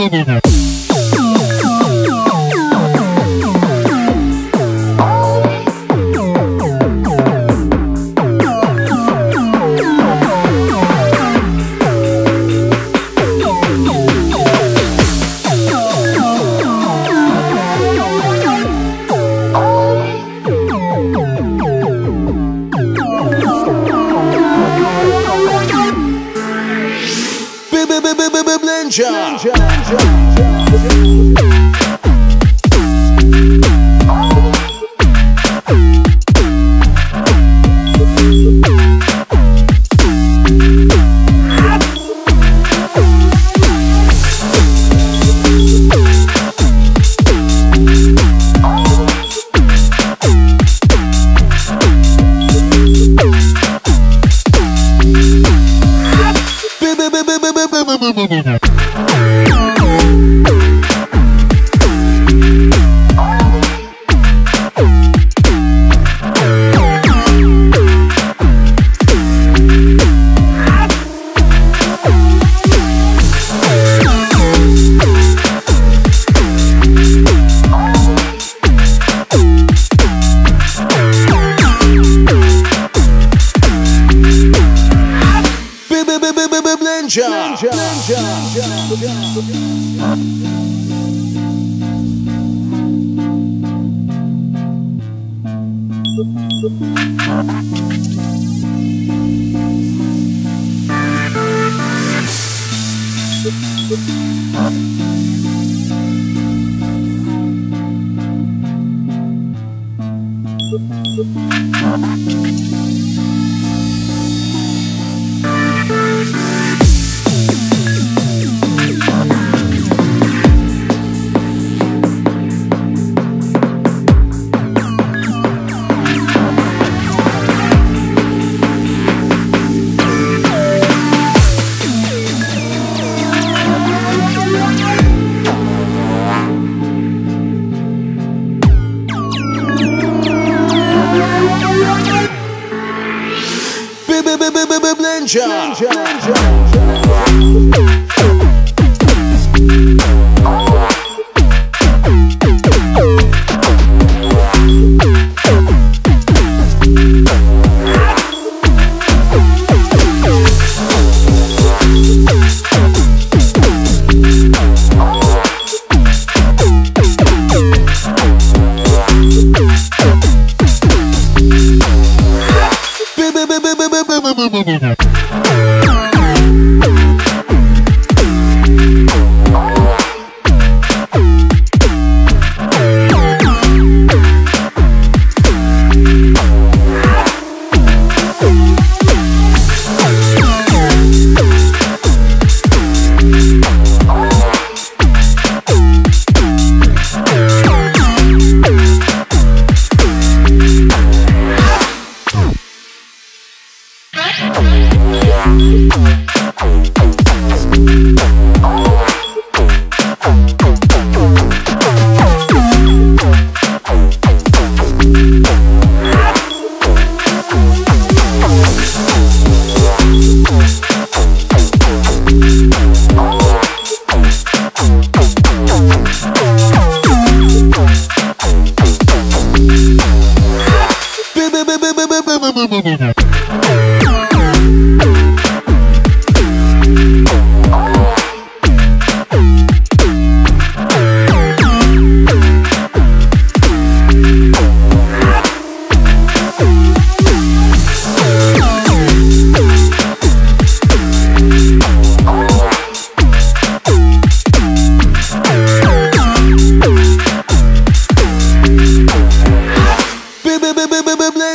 no, no, no. Ninja. Ninja. Ninja. Ha ha ha ha ha! Ninja. Ninja. Ninja. Ninja. Ninja. Ninja. Ninja. Gracias.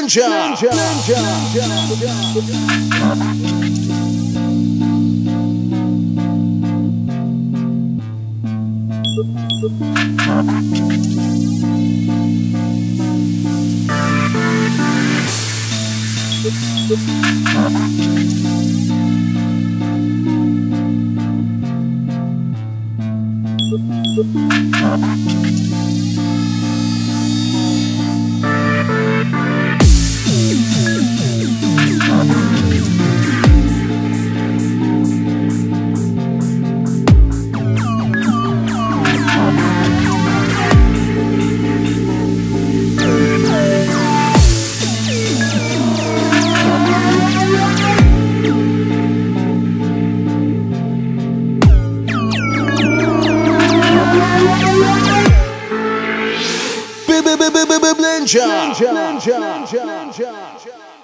Ninja. Ninja. Thank Ninja. Ninja. Ninja. Ninja. Ninja.